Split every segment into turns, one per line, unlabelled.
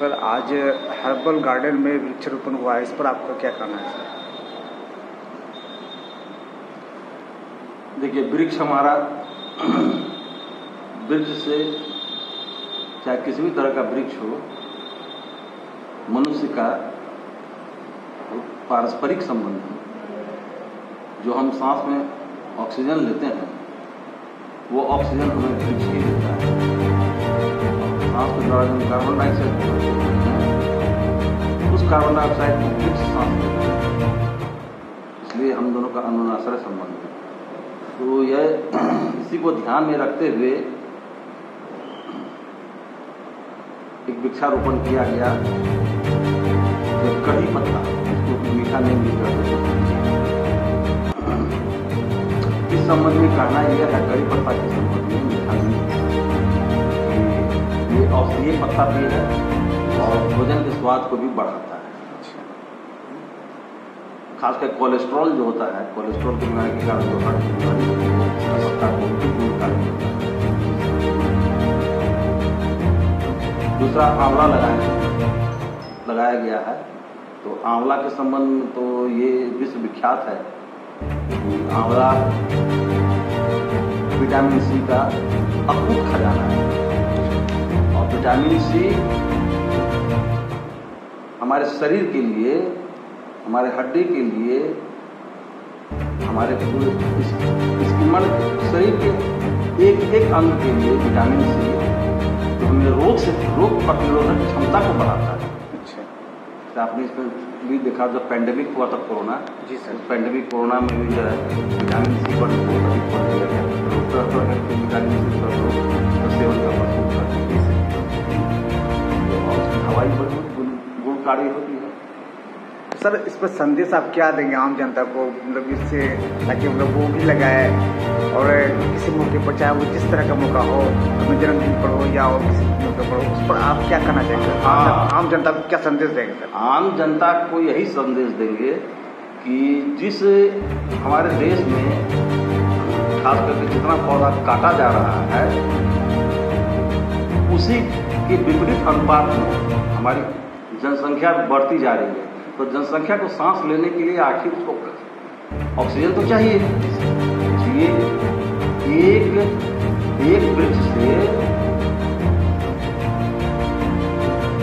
Sir, आज herbal garden में वृक्षारोपण हुआ है, इस पर आपका क्या कहना है? सर
देखिए, वृक्ष हमारा वृक्ष से चाहे किसी भी तरह का वृक्ष हो, मनुष्य का पारस्परिक संबंध है। जो हम सांस में ऑक्सीजन लेते हैं, वो ऑक्सीजन हमें वृक्ष ही देता है। सांस के द्वारा जो कार्बन डाइऑक्साइड उस कार्बन डाइऑक्साइड को वृक्ष सांस लेता इसलिए हम दोनों का अनुनाश्रय संबंध है। तो यह इसी को ध्यान में रखते हुए एक वृक्षारोपण किया गया। जो कड़ी पत्ता इसको मीठा नहीं भी करते इस संबंध में कहना यह है, कड़ी पत्ता के संबंध में मीठा नहीं औषधीय पत्ता भी है और भोजन के स्वाद को भी बढ़ाता है। खासकर कोलेस्ट्रॉल जो होता है, कोलेस्ट्रॉल की बीमारी के कारण जो है। दूसरा आंवला लगाया लगाया गया है। तो आंवला के संबंध में तो ये विश्व विख्यात है। आंवला विटामिन सी का अकूत खजाना है। विटामिन सी हमारे शरीर के लिए हमारे हड्डी के लिए हमारे पूरे मन शरीर के एक एक अंग के लिए विटामिन सी तो हमें रोग से रोग प्रतिरोधक क्षमता को बढ़ाता है।
अच्छा।
तो आपने इसमें भी देखा जब पैंडेमिक हुआ था कोरोना
जी सर।
पैंडेमिक कोरोना में भी जो है विटामिन सी पर गुणकारी होती है।
सर इस पर संदेश आप क्या देंगे आम जनता को? मतलब इससे ताकि मतलब वो भी लगाए और किसी मौके पर चाहे वो जिस तरह का मौका हो अपने जन्मदिन पर हो या और किसी मौके पर हो उस पर आप क्या कहना चाहेंगे?
हाँ।
आम जनता को क्या संदेश देंगे सर?
आम जनता को यही संदेश देंगे कि जिस हमारे देश में खास करके जितना पौधा काटा जा रहा है उसी के विपरीत अनुपात में हमारी जनसंख्या बढ़ती जा रही है। तो जनसंख्या को सांस लेने के लिए आखिर उसको ऑक्सीजन तो चाहिए। इसलिए एक एक वृक्ष से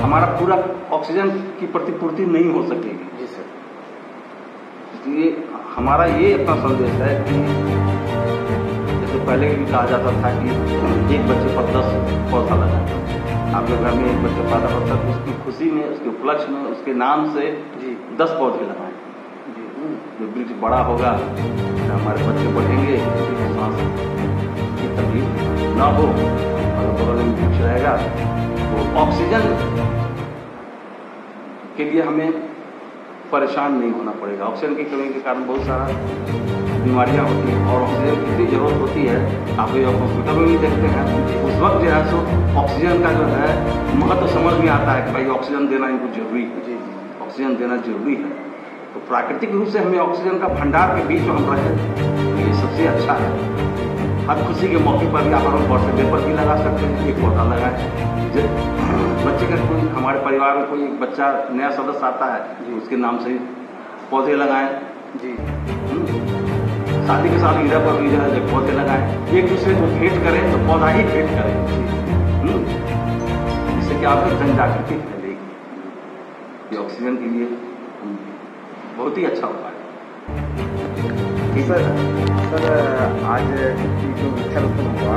हमारा पूरा ऑक्सीजन की प्रतिपूर्ति नहीं हो सकेगी।
जी सर।
इसलिए हमारा ये अपना संदेश है कि पहले भी कहा जाता था कि एक बच्चे पर दस पौधा लगाए। आपके घर में एक बच्चे पैदा होता है उसकी खुशी में उसके उपलक्ष्य में उसके नाम से
जी।
दस पौधे लगाए।
जो।
वृक्ष बड़ा होगा तो हमारे बच्चे बढ़ेंगे सांस की तकलीफ़ ना हो अगर बगल में वृक्ष रहेगा तो ऑक्सीजन के लिए हमें परेशान नहीं होना पड़ेगा। ऑक्सीजन की कमी के कारण बहुत सारा बीमारियाँ होती हैं और ऑक्सीजन की इतनी ज़रूरत होती है आप ये हॉस्पिटल में भी देखते हैं। उस वक्त जो है सो ऑक्सीजन का जो है महत्व समझ में आता है कि भाई ऑक्सीजन देना इनको ज़रूरी है।
जी।
ऑक्सीजन देना ज़रूरी है। तो प्राकृतिक रूप से हमें ऑक्सीजन का भंडार के बीच में हम रहे तो ये सबसे अच्छा है। हर खुशी के मौके पर भी आप हम व्हाट्सएप पेपर भी लगा सकते हैं एक पौधा लगाए। बच्चे का कोई हमारे परिवार में कोई बच्चा नया सदस्य आता है जी उसके नाम से पौधे लगाएँ।
जी।
हम्म। शादी के साथ ईरा पर भी जो है जब पौधे लगाएँ एक दूसरे को भेंट करें तो पौधा ही भेंट करें। हम्म। इससे क्या होगा जन जागृति फैलेगी। ये ऑक्सीजन के लिए हम्म, बहुत ही अच्छा उपाय है।
सर सर आज ये जो वृक्षारोपण हुआ।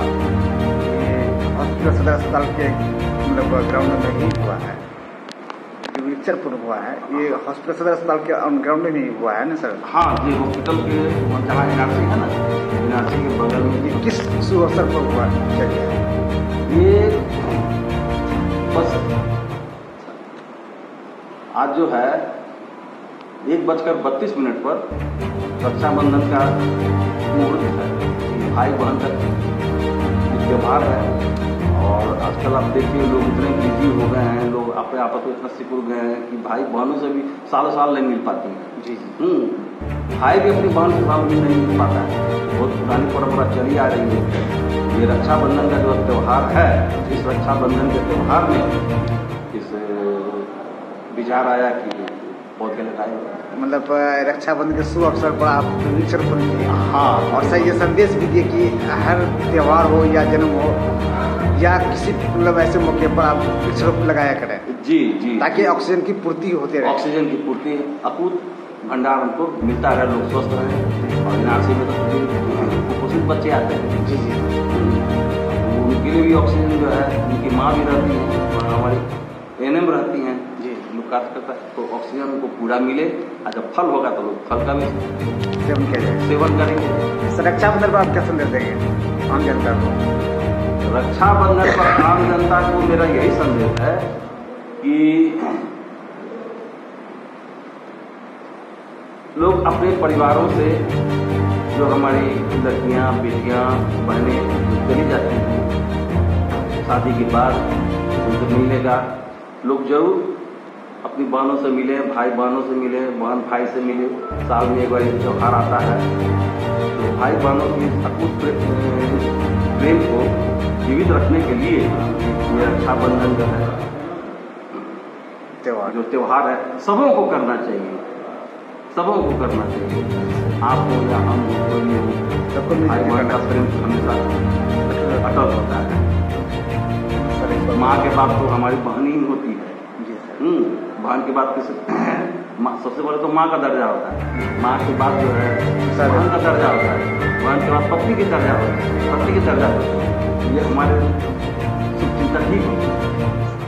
ये हॉस्पिटल सदर अस्पताल के मतलब ग्राउंड में ही हुआ है। जो वृक्षारोपण हुआ है ये हॉस्पिटल सदर अस्पताल के ग्राउंड में ही हुआ है ना सर?
हाँ जी हॉस्पिटल के जहाँ एनआरसी है ना एनआरसी के बगल में।
ये किस शुभ अवसर पर हुआ? चलिए।
ये बस। आज जो है एक बजकर बत्तीस मिनट पर रक्षाबंधन का मुहूर्त है। भाई बहन का ये त्यौहार है और आजकल आप देखिए लोग इतने बिज़ी हो गए हैं लोग अपने आपस में इतना सिकुड़ गए हैं कि भाई बहनों से भी सालों साल नहीं मिल पाती हैं।
जी जी।
हम्म, भाई भी अपनी बहन से साल भी नहीं मिल पाता है। बहुत पुरानी परंपरा चली आ रही है। ये रक्षाबंधन का जो त्यौहार है इस रक्षाबंधन के त्यौहार में इस विचार आया कि पौधे लगाए
मतलब अ, रक्षाबंधन के शुभ अवसर पर आप वृक्षारोपण किए
हाँ।
और सर ये संदेश भी दिए कि हर त्यौहार हो या जन्म हो या किसी मतलब ऐसे मौके पर आप वृक्षारोपण लगाया करें।
जी जी।
ताकि ऑक्सीजन की पूर्ति होते रहे।
ऑक्सीजन की पूर्ति अकूत भंडार हमको मिलता रहे लोग स्वस्थ रहे और एनआरसी में तो कुपोषित बच्चे आते हैं।
जी जी।
उनके लिए भी ऑक्सीजन जो है उनकी माँ भी रहती है और हमारी कार्य करता है तो ऑक्सीजन उनको पूरा मिले और जब फल होगा तो लोग फल का भी
सेवन जाए
सेवन करेंगे।
रक्षाबंधन पर आप क्या संदेश देंगे? आम जनता को।
रक्षाबंधन पर आम जनता को मेरा यही संदेश है कि लोग अपने परिवारों से जो हमारी लड़कियाँ बेटियाँ बहनें चली जाती हैं शादी के बाद उनसे मिलने का लोग ज़रूर अपनी बहनों से मिले भाई बहनों से मिले बहन भाई से मिले। साल में एक बार एक त्यौहार आता है। तो भाई बहनों की अटूट प्रेम को जीवित रखने के लिए ये रक्षाबंधन जो है
त्यौहार।
जो त्यौहार है सबों को करना चाहिए। सबों को करना चाहिए। आप हो या हम हो
सबको
भाई बहन का प्रेम हमेशा अटल होता है। माँ के बाद तो हमारी बहन ही होती है। बहन के बाद किसी सबसे पहले तो माँ का दर्जा होता है। माँ के बाद जो है। बहन का दर्जा होता है। बहन के बाद पत्नी की दर्जा होता है। पत्नी की दर्जा होता है। ये हमारे शुभ चिंतन ही होते हैं।